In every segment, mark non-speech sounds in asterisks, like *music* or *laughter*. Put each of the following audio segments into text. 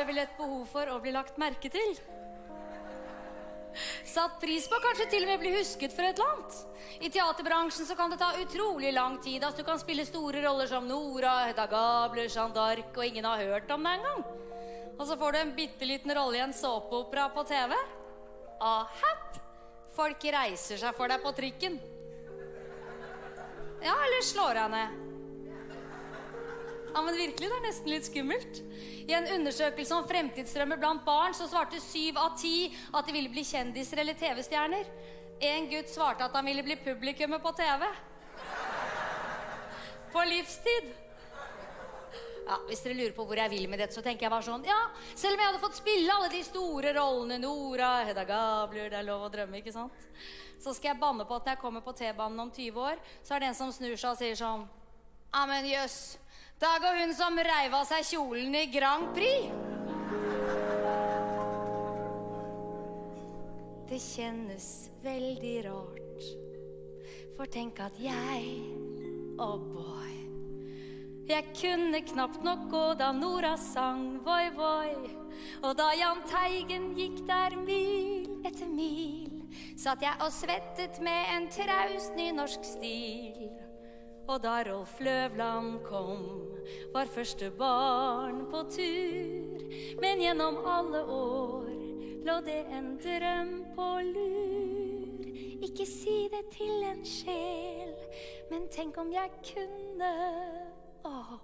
har vel et behov for å bli lagt merke til. Satt pris på kanskje til og med bli husket for et eller annet. I teaterbransjen så kan det ta utrolig lang tid. Altså, du kan spille store roller som Nora, Hedda Gabler, Jeanne d'Arc, og ingen har hørt om det engang. Og så får du en bitte liten rolle i en såpeopera på TV. Ahap! Folk reiser seg for deg på trikken. Ja, eller slår deg ned. Ja, men virkelig, det er nesten litt skummelt. I en undersøkelse om fremtidsdrømmer blant barn så svarte syv av ti at de ville bli kjendiser eller TV-stjerner. En gutt svarte at han ville bli publikummet på TV. På livstid. Ja, Hvis dere lurer på hvor jeg vil med dette, så tenker jeg bare sånn Ja, selv om jeg hadde fått spille alle de store rollene Nora, Hedda Gabler, Det er lov å drømme, ikke sant? Så skal jeg banne på at når jeg kommer på T-banen om 20 år, så er det en som snur seg og sier sånn Ja, men jøss. Da går hun som reiv av seg kjolen i Grand Prix. Det kjennes veldig rart. For tenk at jeg Oh boy. Jeg kunne knapt nok gå da Nora sang voi voi. Og da Jahn Teigen gikk der mil etter mil, satt jeg og svettet med en traust nynorsk stil. Og da Rolf Løvland kom, var første barn på tur. Men gjennom alle år lå det en drøm på lur. Ikke si det til en sjel, men tenk om jeg kunne. Å,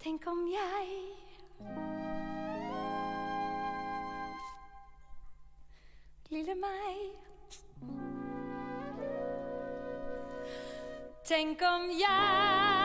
tenk om jeg Lille meg. Tenk om jeg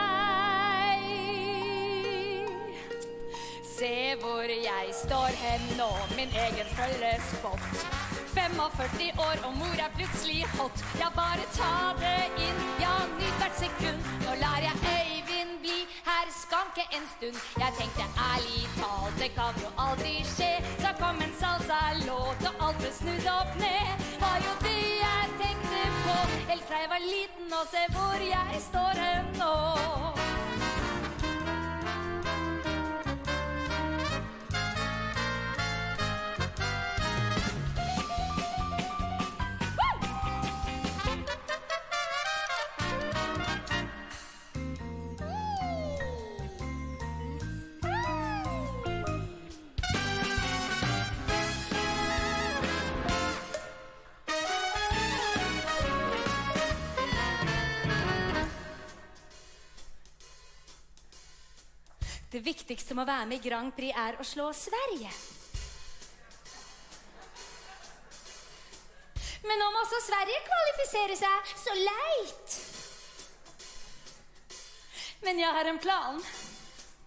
Se hvor jeg står hen nå, min egen følgespott. 45 år og mor er plutselig hot. Ja, bare ta det inn, ja, nyt hvert sekund. Nå lar jeg Øyvind bli her skanke en stund. Jeg tenkte ærlig talt, det kan jo aldri skje. Så kom en salsa-låt, og alt ble snudd opp ned. Var jo det jeg tenkte på helt fra jeg var liten, og se hvor jeg står hen nå. Det viktigste med å være med i Grand Prix er å slå Sverige. Men nå må også Sverige kvalifisere seg, så leit. Men jeg har en plan.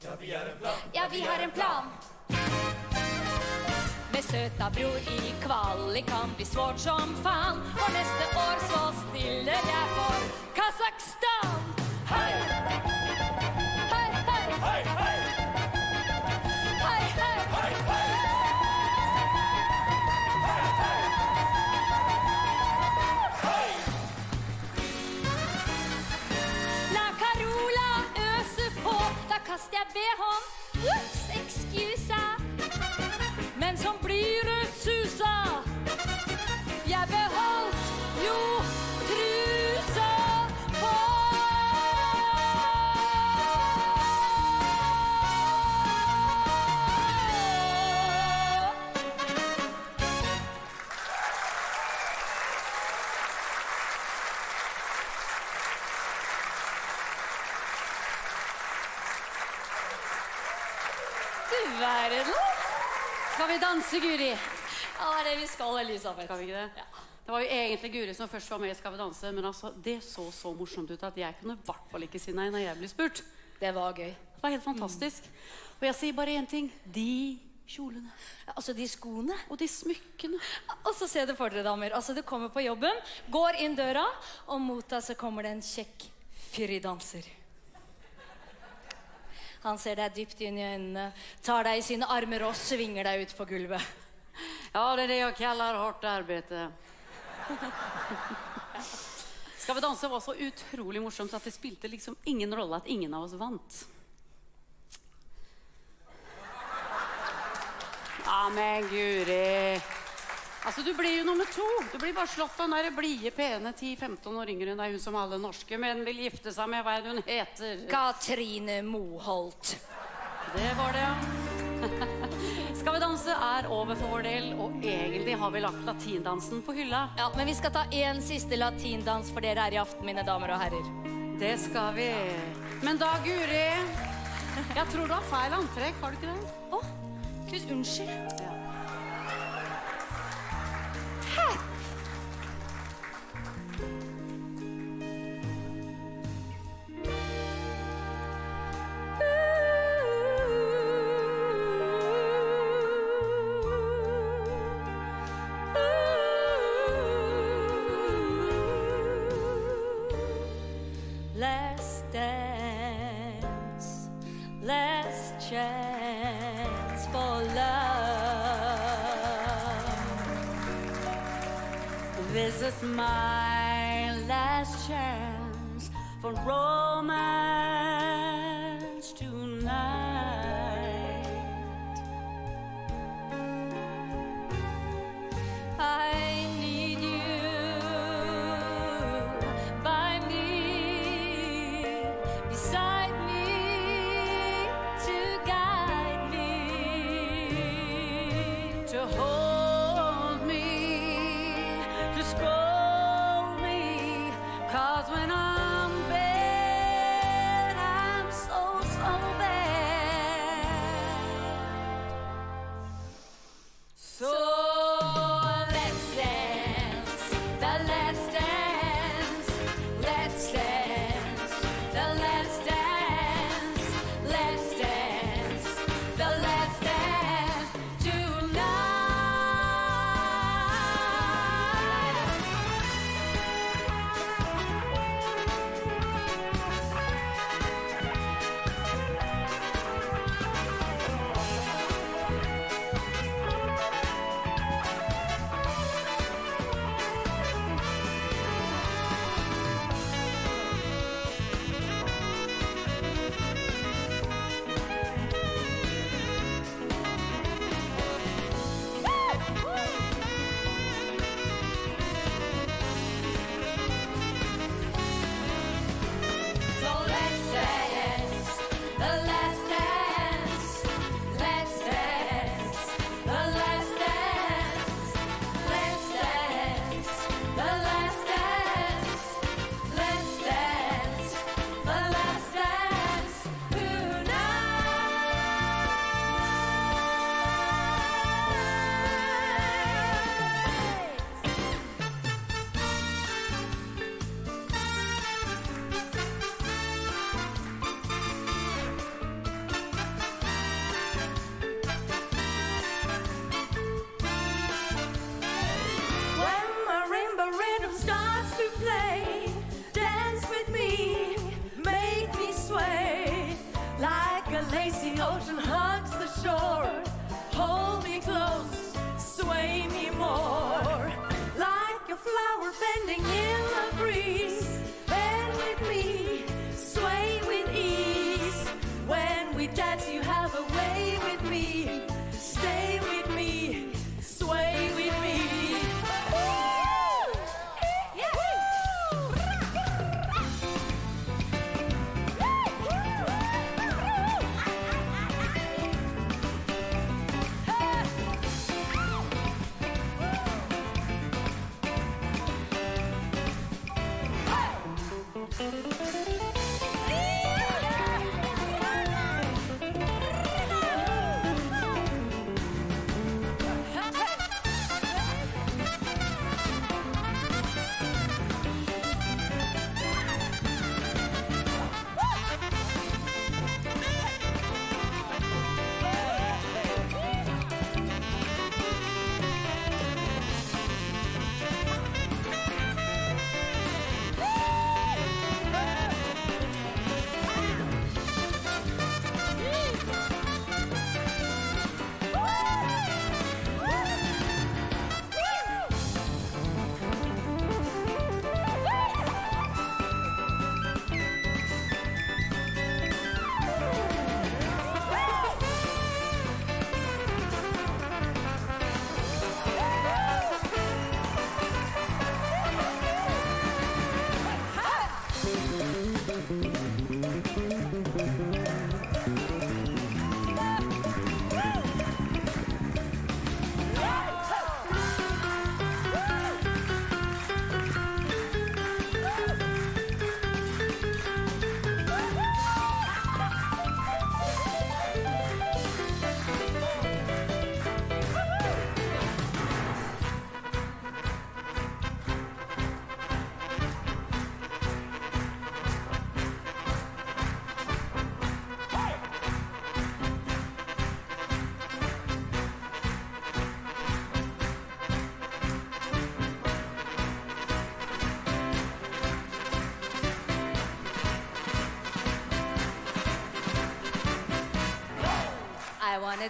Ja, vi har en plan. Ja, vi har en plan. Med søta bror i kvalik kan bli svårt som faen. Og neste år så stiller jeg for Kasakhstan. Hei! Hei, home. Skal Guri? Ja, det er det vi skal, Elisabeth. Skal vi ikke det? Ja. Det var jo egentlig Guri som først var med i Skal vi danse, men altså, det så så morsomt ut at jeg kunne i hvert fall ikke si nei når jeg ble spurt. Det var gøy. Det var helt fantastisk. Og jeg sier bare én ting. De kjolene Altså, de skoene. og de smykkene. Og så se det for dere, damer. Altså, Du kommer på jobben, går inn døra, og mot deg så kommer det en kjekk fyridanser. Han ser deg dypt inn i øynene, tar deg i sine armer og svinger deg ut på gulvet. Ja, det er det jeg kaller hardt arbeid. Skal vi danse var så utrolig morsomt at det spilte liksom ingen rolle at ingen av oss vant. Ja, men Guri Altså, Du blir jo nummer to. Du blir bare slått av den blide, pene 10-15 år yngre enn deg, hun som alle norske menn vil gifte seg med. Hva er det hun heter? Katrine Moholt. Det var det, ja. *laughs* Skal vi danse er over for vår del, og egentlig har vi lagt latindansen på hylla. Ja, Men vi skal ta én siste latindans for dere her i aften, mine damer og herrer. Det skal vi. Men da, Guri Jeg tror du har feil antrekk, har du ikke det? Å, gud, unnskyld. Ja.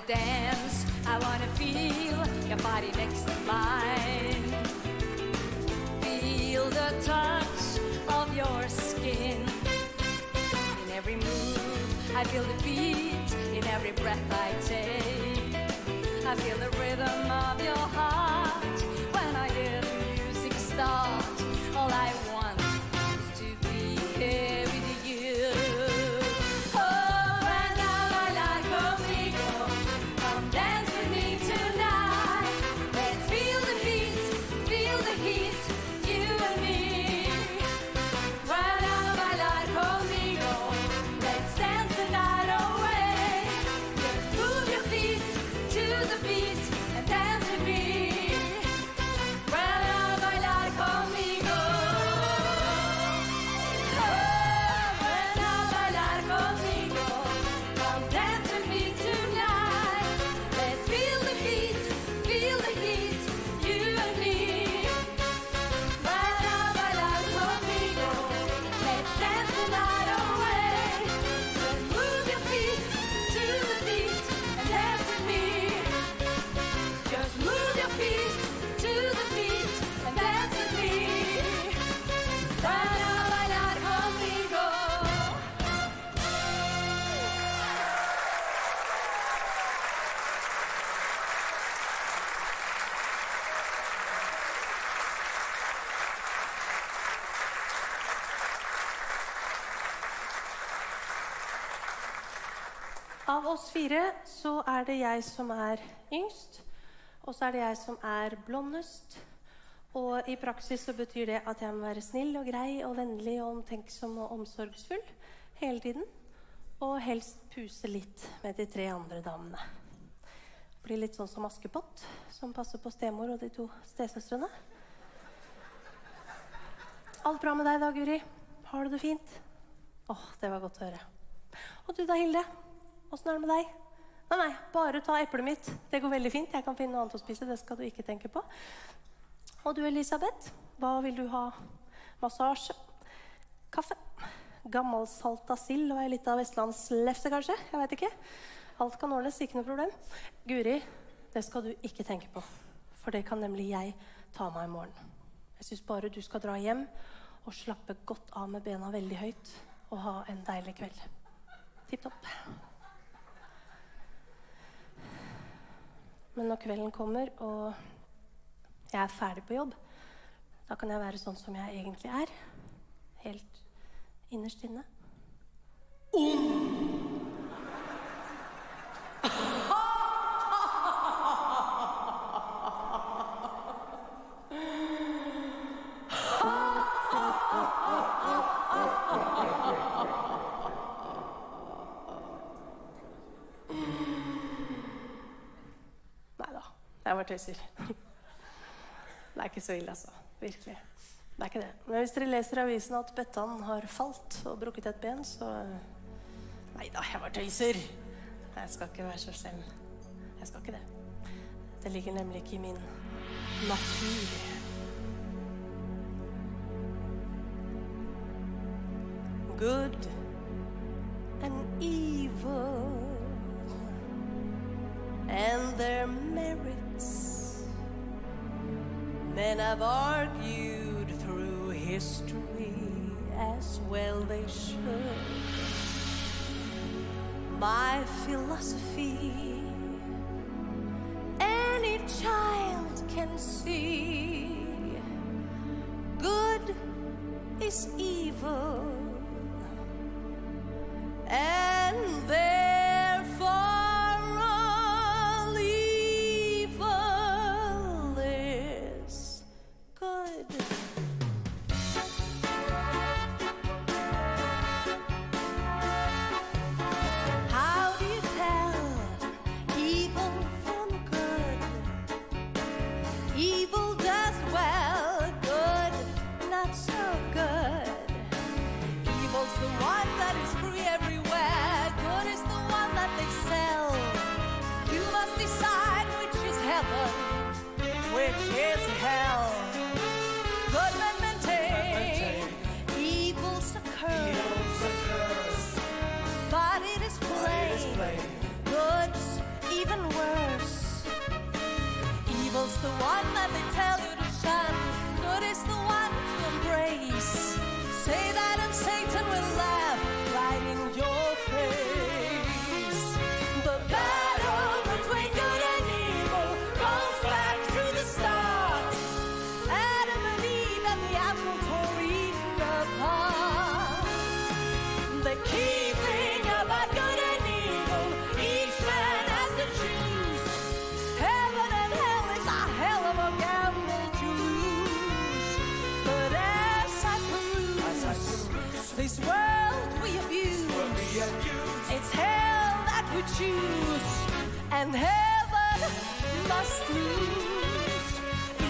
Wanna dance, I wanna feel your body next to mine. Feel the touch of your skin. In every move, I feel the beat. In every breath I take, I feel the det jeg som er yngst, og så er det jeg som er blondest. Og i praksis så betyr det at jeg må være snill og grei og vennlig og omtenksom og omsorgsfull hele tiden. Og helst puse litt med de tre andre damene. Blir litt sånn som Askepott, som passer på stemor og de to stesøstrene. Alt bra med deg da, Guri? Har du det fint? Åh, det var godt å høre. Og du da, Hilde? Åssen er det med deg? Nei, nei, bare ta eplet mitt. Det går veldig fint. Jeg kan finne noe annet å spise. Det skal du ikke tenke på. Og du, Elisabeth? Hva vil du ha? Massasje? Kaffe? Gammelsalta sild og ei lita vestlandslefse, kanskje? Jeg veit ikke. Alt kan ordnes, ikke noe problem. Guri, det skal du ikke tenke på. For det kan nemlig jeg ta meg i morgen. Jeg syns bare du skal dra hjem og slappe godt av med bena veldig høyt og ha en deilig kveld. Tipp topp. Men når kvelden kommer, og jeg er ferdig på jobb, da kan jeg være sånn som jeg egentlig er. Helt innerst inne. Nei da, jeg bare tøyser. Det er ikke så ille, altså. Virkelig. Det er ikke det. Men hvis dere leser i avisen at Bettan har falt og brukket et ben, så Nei da, jeg bare tøyser. Jeg skal ikke være så slem. Jeg skal ikke det. Det ligger nemlig ikke i min natur. Good and evil and their men have argued through history as well they should. My philosophy, any child can see. Good is evil, and there. Choose, and heaven must lose.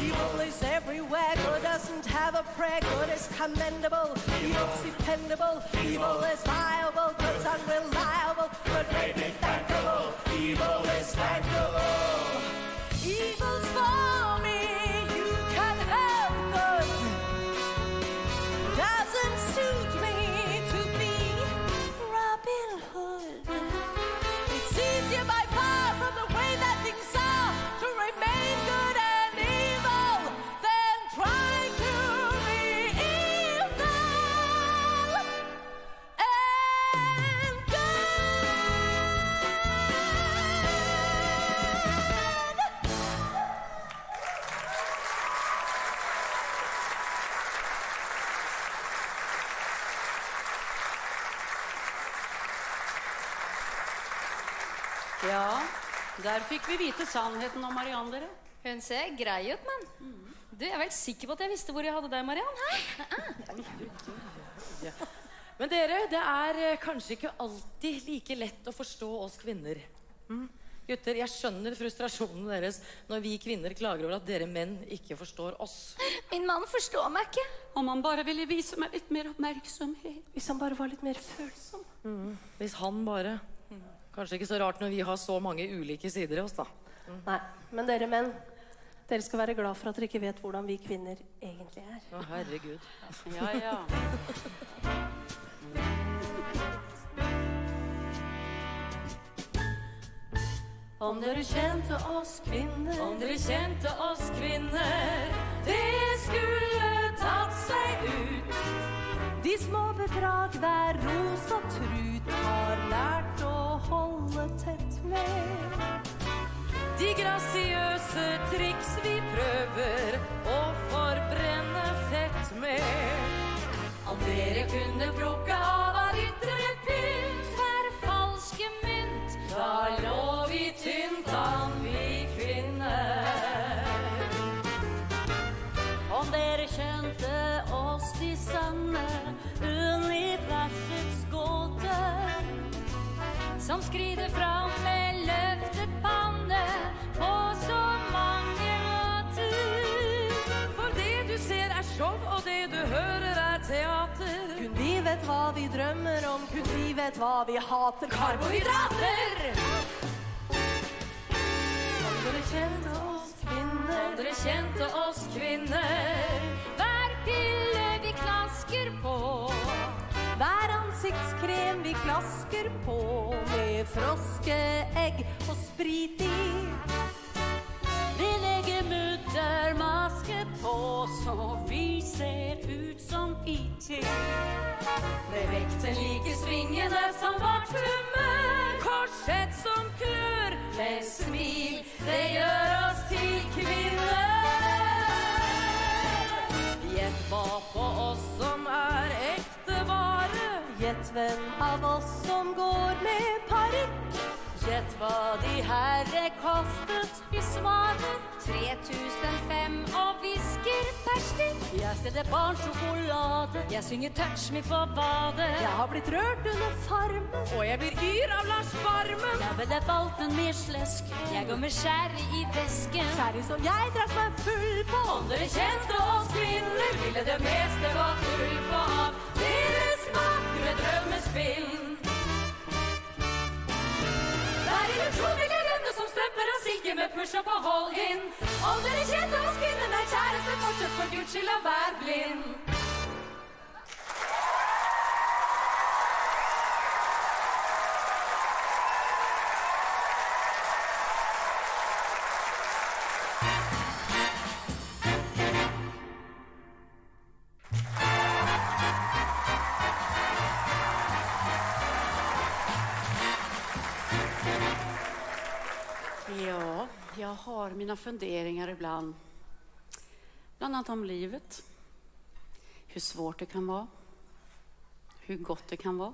Evil is everywhere, good doesn't have a prayer, good is commendable, evil's dependable, evil is viable, good's unreliable, good may be thankable, evil is thankable. Ja, der fikk vi vite sannheten om Mariann, dere. Hun ser grei ut, men Du, Jeg er vel sikker på at jeg visste hvor jeg hadde deg, Mariann. Hæ? Men dere, det er eh, kanskje ikke alltid like lett å forstå oss kvinner. Mm? Gutter, jeg skjønner frustrasjonen deres når vi kvinner klager over at dere menn ikke forstår oss. Min mann forstår meg ikke. Om han bare ville vise meg litt mer oppmerksomhet. Hvis han bare var litt mer følsom. Hvis han bare Kanskje ikke så rart når vi har så mange ulike sider i oss, da. Nei, men dere menn, dere skal være glad for at dere ikke vet hvordan vi kvinner egentlig er. Å, herregud. Ja, ja. Om dere kjente oss kvinner Om dere kjente oss kvinner, det skulle. De små bedrag hver ros og trut har lært å holde tett med. De grasiøse triks vi prøver å forbrenne fett med. Om dere kunne plukke av av ytre pynt, Hver falske mynt. da lå vi tynt an, Som skrider fram med løftet panne på så mange måter. For det du ser er show, og det du hører er teater. Kun vi vet hva vi drømmer om, kun vi vet hva vi hater. Karbohydrater! Om dere kjente oss Om kvinner dere kjente oss kvinner, Hver pille vi knasker på. Ansiktskrem vi klasker på med froskeegg og sprit i. Vi legger muddermaske på så vi ser ut som IT. med vekten like svingende som vårt humør. Korsett som klør, med smil, det gjør oss til kvinner. Gjett hvem av oss som går med parykk. Gjett hva de herre kostet i svaret. 3005 og hvisker per Jeg Jeg barn barnsjokolade. Jeg synger Touch Me på badet. Jeg har blitt rørt under farmen. Og jeg blir yr av Lars Barmen. Jeg ville valgt en mer slesk. Jeg går med sherry i vesken. Sherry som jeg drakk meg full på. Om dere kjente oss kvinner, ville det meste var full på med drømmespill. Der illusjonen legende som strømper oss ikke med pushup og hold in. Om dere kjente oss kvinner, nei, kjæreste, fortsett for guds skyld å være blind. Mina funderingar ibland. Bland annat om livet. Hur svårt det kan vara. Hur gott det kan vara.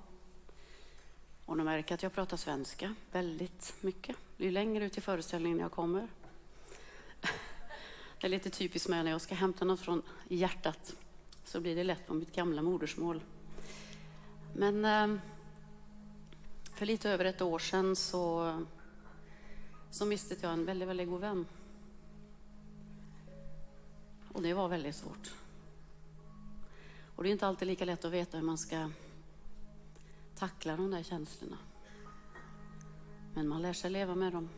Och nu märker att jag pratar svenska väldigt mycket. Ju längre ut i föreställningen jag kommer. Det är lite typiskt med när jag ska hämta något från hjärtat så blir det lätt på mitt gamla modersmål. Men eh, för lite över ett år sedan så så mistet jag en väldigt, väldigt god vän. Och det var väldigt svårt. Och det är inte alltid lika lätt att veta hur man ska tackla de där känslorna. Men man lär sig leva med dem.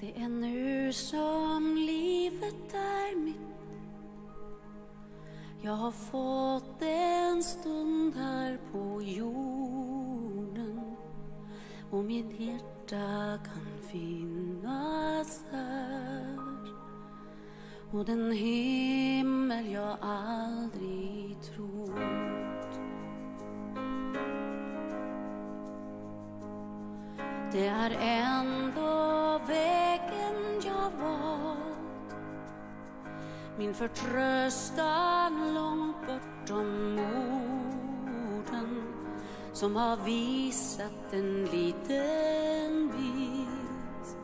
Det är nu som livet är mitt jag har fått en stund här på jorden och min hjerte kan finnas här och den himmel jag aldrig trott. Det är ändå vägen jag valt min förtröstan långt bortom orden som har visat en liten bit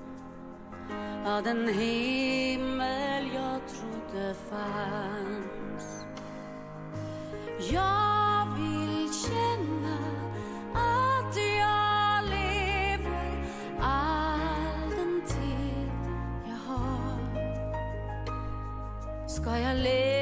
av den himmel jag trodde fanns. Jag vill känna att jag lever all den tid jag har Ska jag leva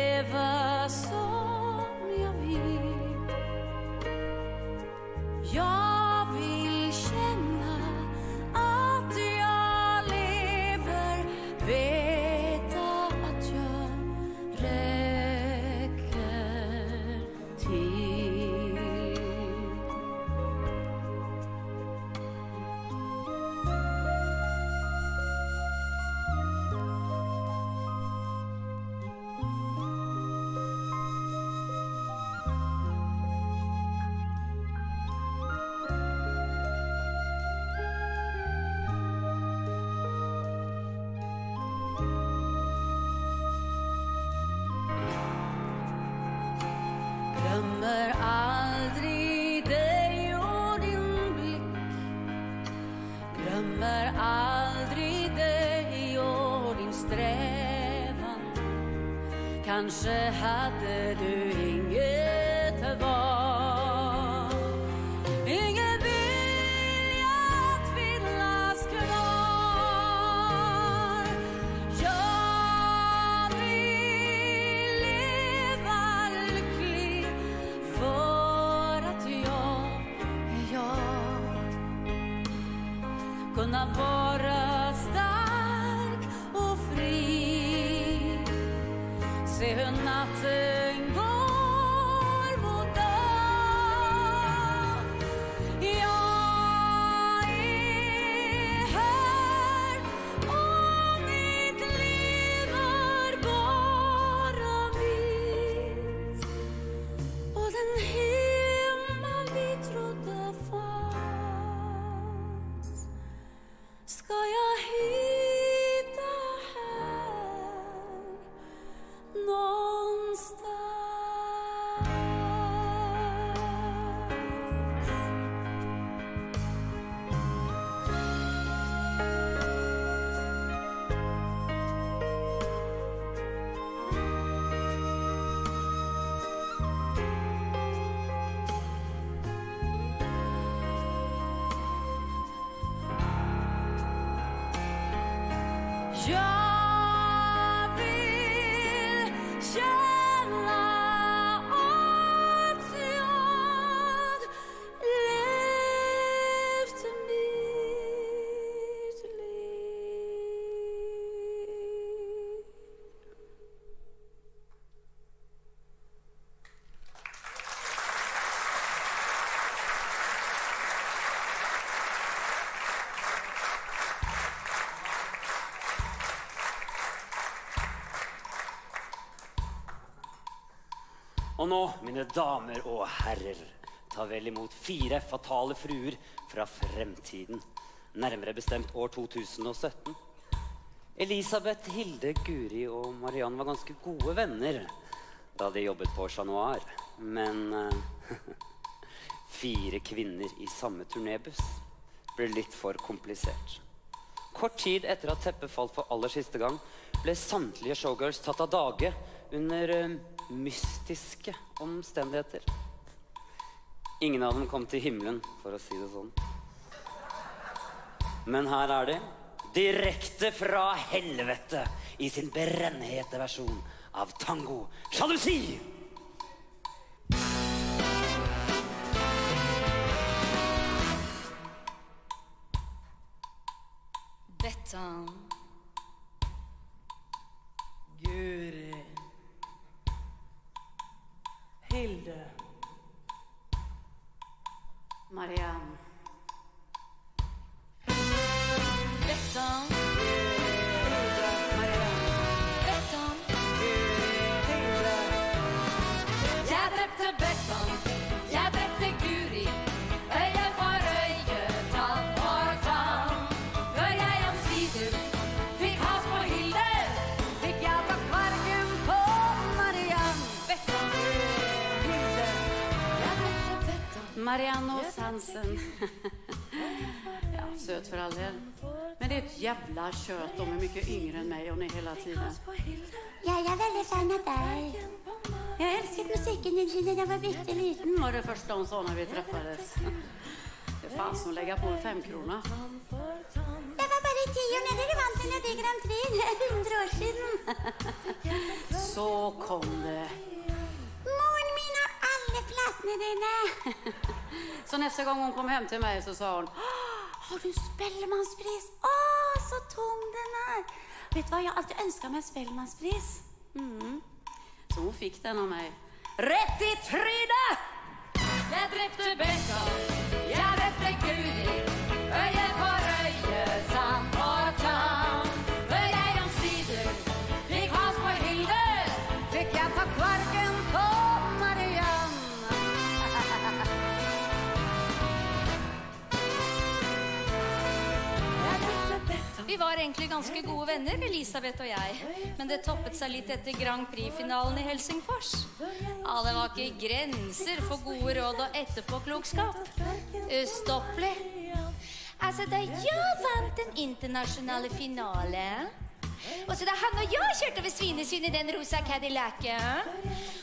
kanskje hadde Og nå, mine damer og herrer, ta vel imot fire fatale fruer fra fremtiden. Nærmere bestemt år 2017. Elisabeth, Hilde, Guri og Mariann var ganske gode venner da de jobbet på Chat Noir. Men eh, *laughs* fire kvinner i samme turnébuss ble litt for komplisert. Kort tid etter at teppet falt for aller siste gang, ble samtlige showgirls tatt av dage under eh, mystiske omstendigheter. Ingen av dem kom til himmelen, for å si det sånn. Men her er de, direkte fra helvete, i sin brennhete versjon av tango sjalusi. Marianne Ås Hansen. ja, söt *laughs* för all del. Men det är ett jävla kött. De är mycket yngre än mig och ni hela tiden. Jeg er veldig fan av deg. Jeg elsket musikken din siden jeg var bitte liten. Mm, var *laughs* det första hon sa när vi träffades. Det fanns hon lägga på en femkrona. Jeg var bare ti år nede i vant Melodi Grand Prix. Det er 100 år siden. *laughs* Så kom det. Moren min har alle platene dine. *laughs* Så nästa gång hon kom hem till mig så sa hon Har du Spellemannspris? Å, så tung den er. Vet du jeg har alltid ønsket meg Spellemannspris. Så hon fick den av mig. Rett i trynet! Jeg drepte Bettan, jeg drepte Guri. Øye for egentlig ganske gode venner, Elisabeth og jeg. Men det toppet seg litt etter Grand Prix-finalen i Helsingfors. Ja, det var ikke grenser for gode råd og etterpåklokskap. Ustoppelig. Altså, da jeg vant den internasjonale finalen og så da han og jeg kjørte over Svinesund i den rosa Cadillacen.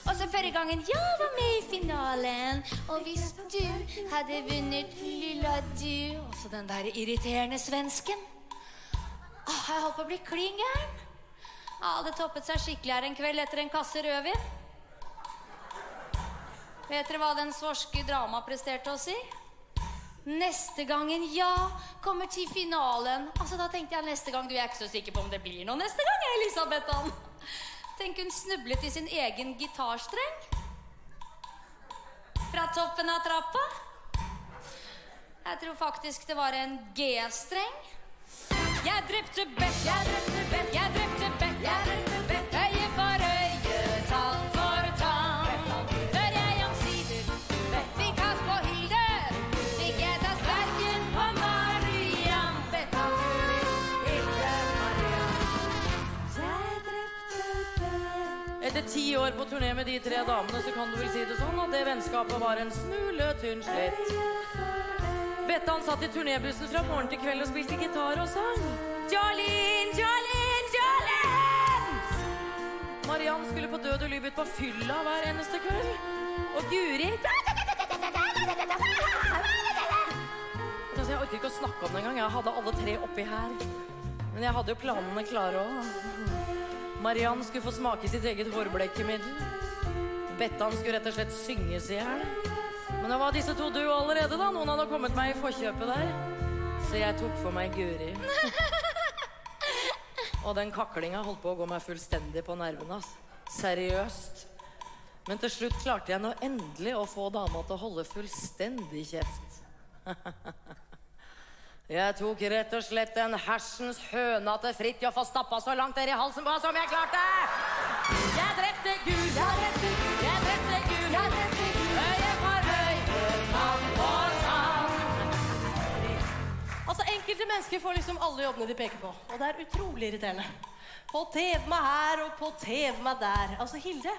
Og så forrige gangen jeg var med i finalen. Og hvis du hadde vunnet lilla du Og så den der irriterende svensken. Åh, jeg holdt på å bli klin gæren. Ja, det toppet seg skikkelig her en kveld etter en kasse rødvin. Vet dere hva den svorske drama presterte å si? Neste gangen ja kommer til finalen. Altså, da tenkte jeg neste gang Du er ikke så sikker på om det blir noe neste gang, Elisabeth. Ann. Tenk, hun snublet i sin egen gitarstreng. Fra toppen av trappa. Jeg tror faktisk det var en G-streng. Jeg drepte Bett, jeg drepte Bett, jeg drepte Bett, jeg drepte Bett. Øye for øye, tann for tann. Før jeg omsider fikk has på Hilde, fikk jeg ta sparken på Mariann. Betta, Hilde, Marian. Jeg drepte Bett. Etter ti år på turné med de tre damene, så kan du vel si det sånn at det vennskapet var en smule tynnslett. han satt i turnébussen fra morgen til kveld og spilte gitar og sang. Jolene, Jolene, Jolene! Mariann skulle på død og liv ut på fylla hver eneste kveld. Og Guri Jeg orker ikke å snakke om det engang. Jeg hadde alle tre oppi her. Men jeg hadde jo planene klare òg. Mariann skulle få smake sitt eget hårblekkemiddel. Bettan skulle rett og slett synges i hjel. Men det var disse to du allerede, da. Noen hadde kommet meg i forkjøpet der. Så jeg tok for meg Guri. *laughs* Og den kaklinga holdt på å gå meg fullstendig på nervene. ass. Seriøst. Men til slutt klarte jeg nå endelig å få dama til å holde fullstendig kjeft. *laughs* Jeg tok rett og slett den hersens høna til Fridtjof og stappa så langt ned i halsen på som jeg klarte. Jeg drepte Gud, jeg drepte Gud, jeg drepte Gud. Mennesker får liksom alle jobbene de peker på. Og det er utrolig irriterende. På TV meg her og på TV meg der. Altså Hilde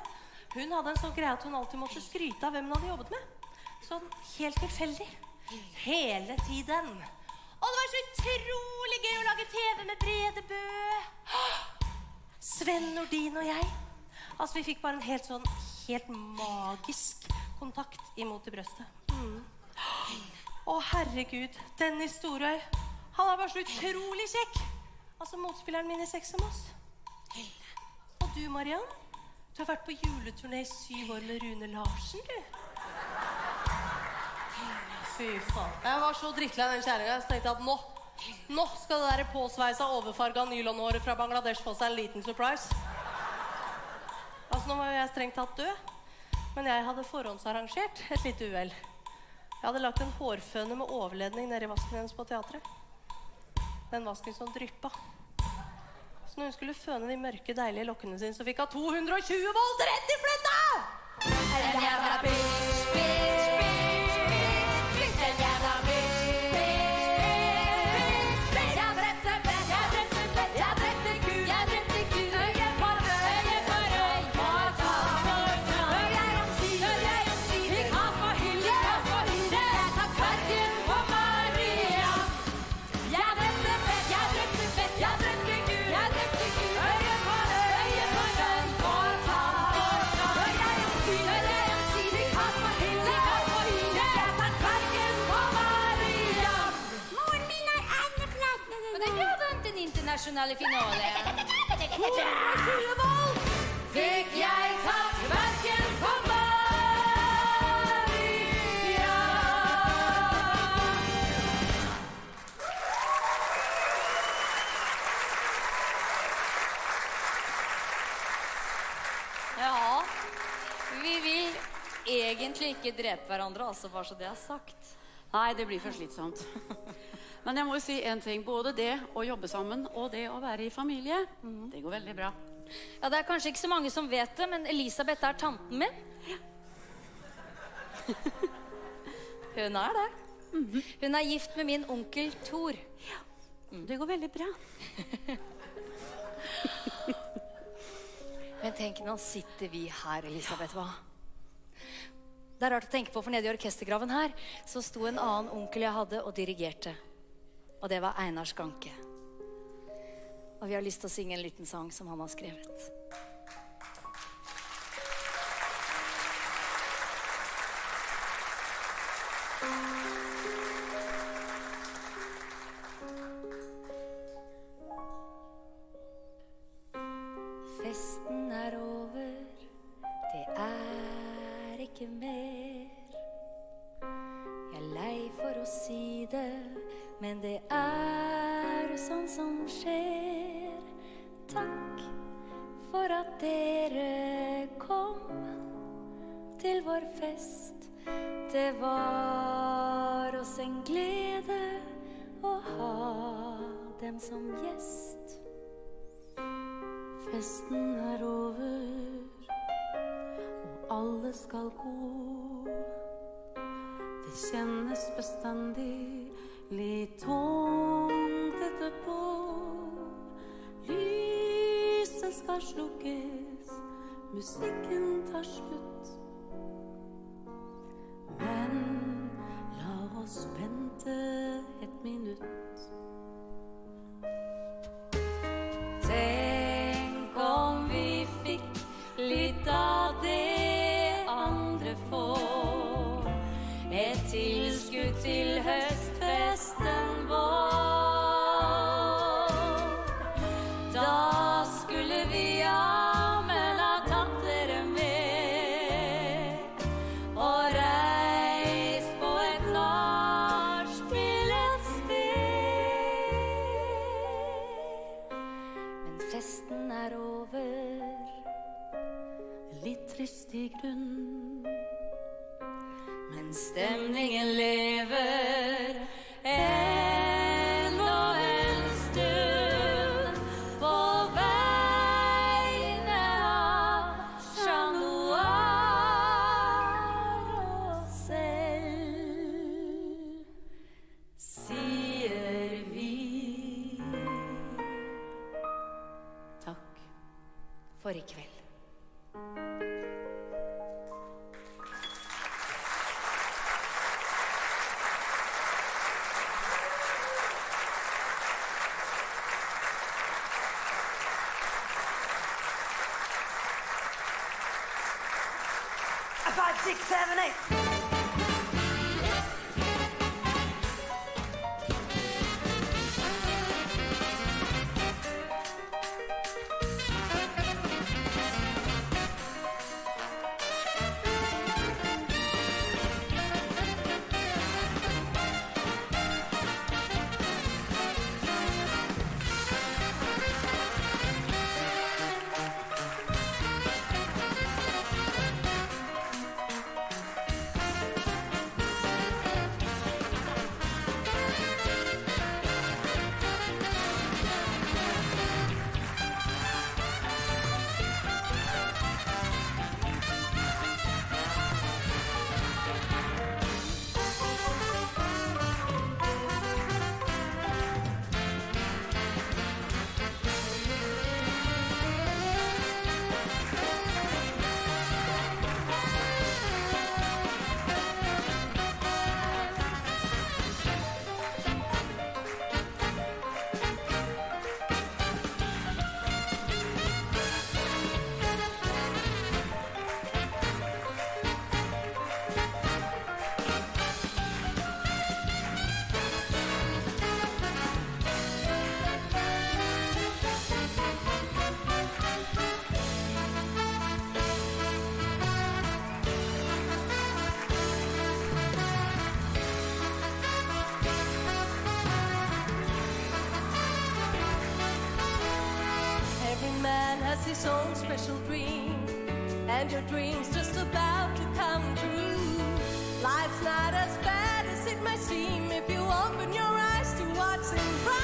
hun hadde en sånn greie at hun alltid måtte skryte av hvem hun hadde jobbet med. Sånn helt tilfeldig. Hele tiden. Og det var så utrolig gøy å lage TV med Brede Bø. Sven Nordin og jeg. Altså Vi fikk bare en helt sånn helt magisk kontakt imot i brøstet. Mm. Å, herregud. Dennis Storøy. Han er bare så utrolig kjekk. Altså motspilleren min i Sex om oss. Og du, Mariann? Du har vært på juleturné i syv år med Rune Larsen, du. Fy faen. Jeg var så drittlei den kjerringa. Så tenkte jeg at nå nå skal det der påsveisa, overfarga nylonhåret fra Bangladesh få seg en liten surprise. Altså, Nå var jo jeg strengt tatt død, men jeg hadde forhåndsarrangert et lite uhell. Jeg hadde lagt en hårføne med overledning nedi vasken hennes på teatret. Den vasken som dryppa. Så når hun skulle føne de mørke, deilige lokkene sine, så fikk hun 220 volt rett i fletta! En internasjonal finale. 220 volt fikk jeg tatt vasken på Maria. Ja, vi vil egentlig ikke drepe hverandre, altså bare så det er sagt. Nei, det blir for slitsomt. *laughs* Men jeg må jo si en ting. Både det å jobbe sammen og det å være i familie, det går veldig bra. Ja, Det er kanskje ikke så mange som vet det, men Elisabeth er tanten min. *laughs* Hun er det. Hun er gift med min onkel Thor. Ja. Det går veldig bra. *laughs* Men tenk, nå sitter vi her, Elisabeth. Hva? Det er rart å tenke på, for nede i orkestergraven her så sto en annen onkel jeg hadde, og dirigerte. Og det var Einar Skanke. Og vi har lyst til å synge en liten sang som han har skrevet. For at dere kom til vår fest. Det var oss en glede å ha dem som gjest. Festen er over, og alle skal gå. Det kjennes bestandig litt tungt etterpå. Skal slukkes, musikken tar slutt. Men la oss vente et minutt. six, seven, eight. has his own special dream, and your dream's just about to come true. Life's not as bad as it might seem if you open your eyes to what's in front.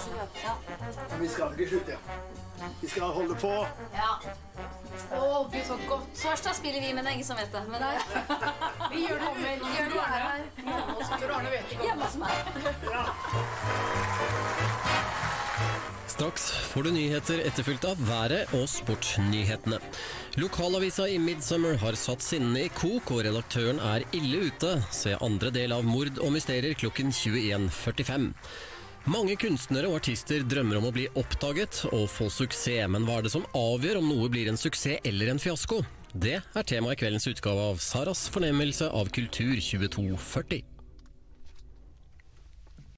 Slutte. Ja, Men Vi skal ikke slutte. Vi skal holde på. Ja. Å, gud, så godt. Torsdag spiller vi, men det er ingen som vet det. Men det vi gjør det vi gjør det her. Hjemme hos meg. Straks får du nyheter etterfulgt av været og sportsnyhetene. Lokalavisa i Midsummer har satt sinnene i kok, og redaktøren er ille ute. Se andre del av Mord og mysterier klokken 21.45. Mange kunstnere og artister drømmer om å bli oppdaget og få suksess, men hva er det som avgjør om noe blir en suksess eller en fiasko? Det er tema i kveldens utgave av Saras fornemmelse av kultur 2240.